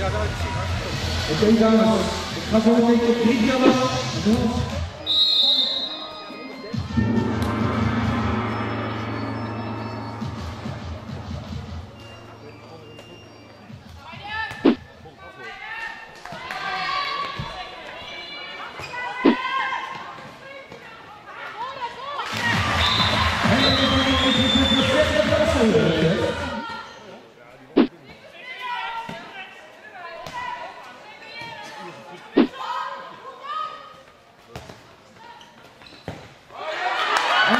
お手伝います。囲んでいって、切り替えます。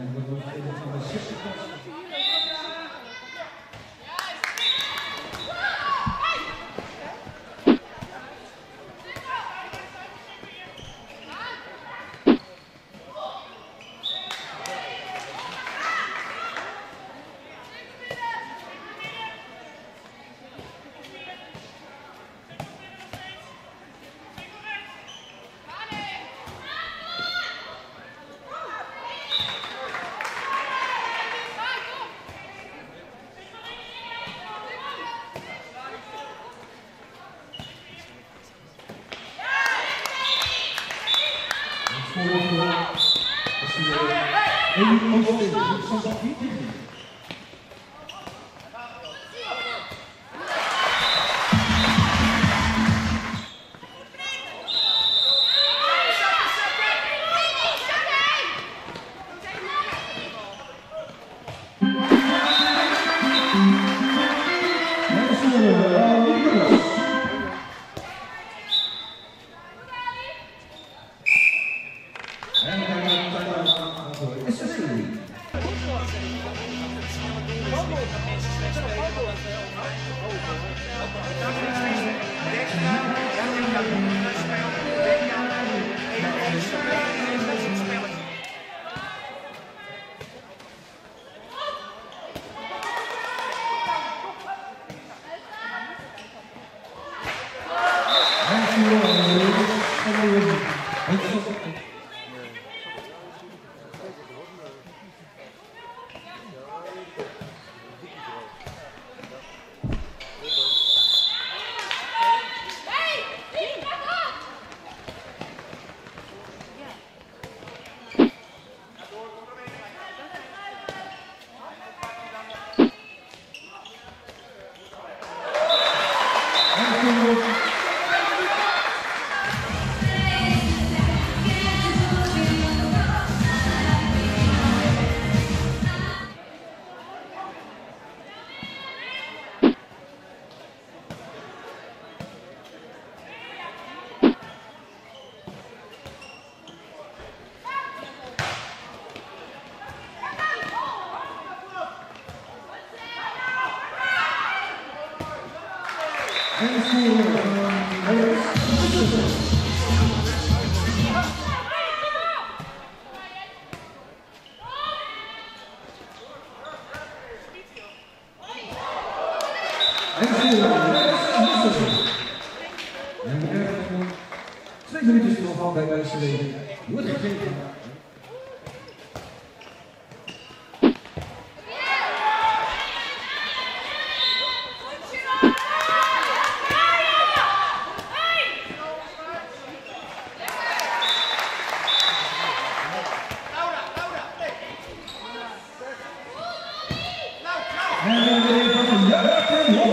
En dat wordt van de 60 kant Aí, quando você, são só Twee minuten nog altijd bij deze leden. Wordt is. the.